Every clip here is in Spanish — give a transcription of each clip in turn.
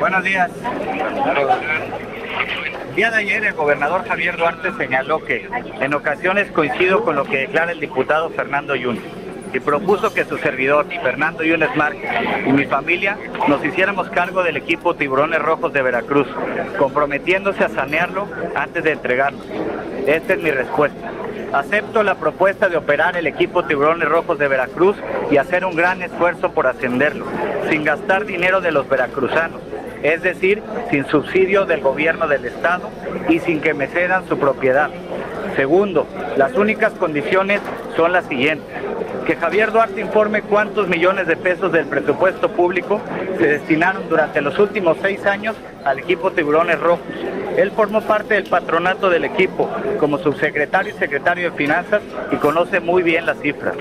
buenos días. El día de ayer el gobernador Javier Duarte señaló que en ocasiones coincido con lo que declara el diputado Fernando Yunes y propuso que su servidor, Fernando Yunes Márquez, y mi familia nos hiciéramos cargo del equipo Tiburones Rojos de Veracruz, comprometiéndose a sanearlo antes de entregarlo. Esta es mi respuesta. Acepto la propuesta de operar el equipo Tiburones Rojos de Veracruz y hacer un gran esfuerzo por ascenderlo, sin gastar dinero de los veracruzanos, es decir, sin subsidio del gobierno del Estado y sin que me cedan su propiedad. Segundo, las únicas condiciones son las siguientes. Que Javier Duarte informe cuántos millones de pesos del presupuesto público se destinaron durante los últimos seis años al equipo Tiburones Rojos. Él formó parte del patronato del equipo como subsecretario y secretario de Finanzas y conoce muy bien las cifras.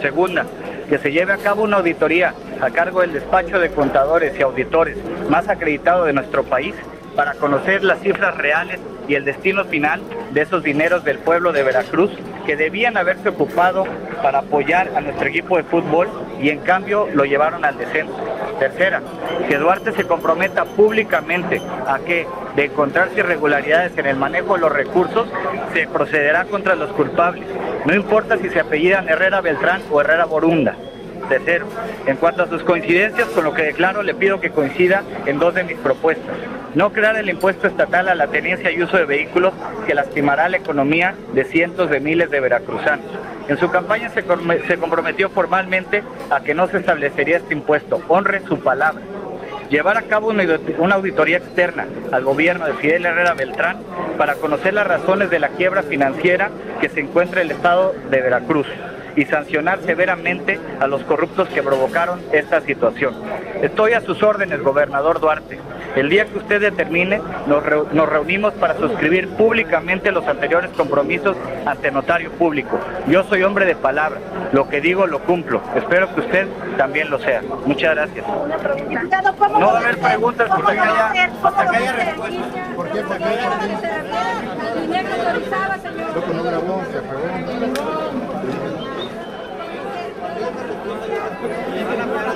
Segunda, que se lleve a cabo una auditoría a cargo del despacho de contadores y auditores más acreditado de nuestro país para conocer las cifras reales y el destino final de esos dineros del pueblo de Veracruz que debían haberse ocupado para apoyar a nuestro equipo de fútbol y en cambio lo llevaron al descenso. Tercera, que Duarte se comprometa públicamente a que, de encontrarse irregularidades en el manejo de los recursos, se procederá contra los culpables. No importa si se apellidan Herrera Beltrán o Herrera Borunda. Tercero, en cuanto a sus coincidencias con lo que declaro, le pido que coincida en dos de mis propuestas. No crear el impuesto estatal a la tenencia y uso de vehículos que lastimará la economía de cientos de miles de veracruzanos. En su campaña se, se comprometió formalmente a que no se establecería este impuesto. Honre su palabra llevar a cabo una auditoría externa al gobierno de Fidel Herrera Beltrán para conocer las razones de la quiebra financiera que se encuentra en el estado de Veracruz y sancionar severamente a los corruptos que provocaron esta situación. Estoy a sus órdenes, gobernador Duarte. El día que usted determine, nos, nos reunimos para suscribir públicamente los anteriores compromisos ante notario público. Yo soy hombre de palabra, lo que digo lo cumplo. Espero que usted también lo sea. Muchas gracias. No va a haber preguntas hasta que haya, hasta que haya respuestas. ¿Por qué? ¿Por qué? no grabó, se. Merci.